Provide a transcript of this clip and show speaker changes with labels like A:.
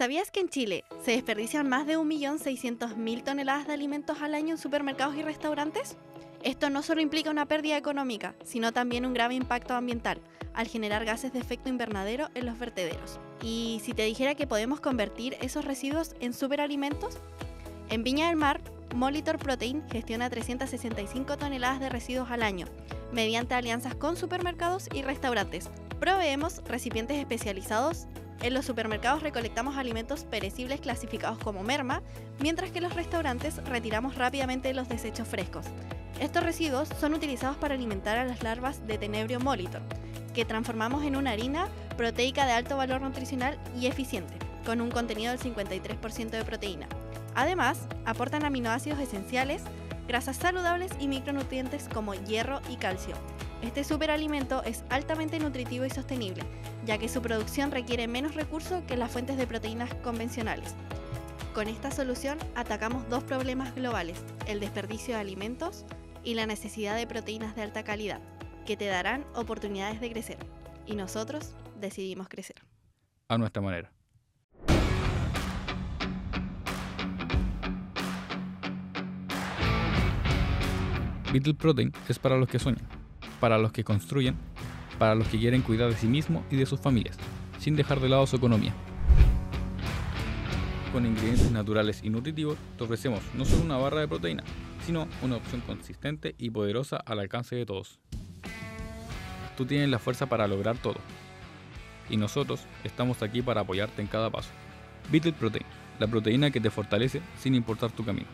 A: ¿Sabías que en Chile se desperdician más de 1.600.000 toneladas de alimentos al año en supermercados y restaurantes? Esto no solo implica una pérdida económica, sino también un grave impacto ambiental, al generar gases de efecto invernadero en los vertederos. ¿Y si te dijera que podemos convertir esos residuos en superalimentos? En Viña del Mar, Molitor Protein gestiona 365 toneladas de residuos al año, mediante alianzas con supermercados y restaurantes. Proveemos recipientes especializados en los supermercados recolectamos alimentos perecibles clasificados como merma, mientras que en los restaurantes retiramos rápidamente los desechos frescos. Estos residuos son utilizados para alimentar a las larvas de Tenebrio molitor, que transformamos en una harina proteica de alto valor nutricional y eficiente, con un contenido del 53% de proteína. Además, aportan aminoácidos esenciales, grasas saludables y micronutrientes como hierro y calcio. Este superalimento es altamente nutritivo y sostenible, ya que su producción requiere menos recursos que las fuentes de proteínas convencionales. Con esta solución atacamos dos problemas globales, el desperdicio de alimentos y la necesidad de proteínas de alta calidad, que te darán oportunidades de crecer. Y nosotros decidimos crecer.
B: A nuestra manera. Beetle Protein es para los que sueñan, para los que construyen, para los que quieren cuidar de sí mismos y de sus familias, sin dejar de lado su economía. Con ingredientes naturales y nutritivos te ofrecemos no solo una barra de proteína, sino una opción consistente y poderosa al alcance de todos. Tú tienes la fuerza para lograr todo. Y nosotros estamos aquí para apoyarte en cada paso. Beetle Protein, la proteína que te fortalece sin importar tu camino.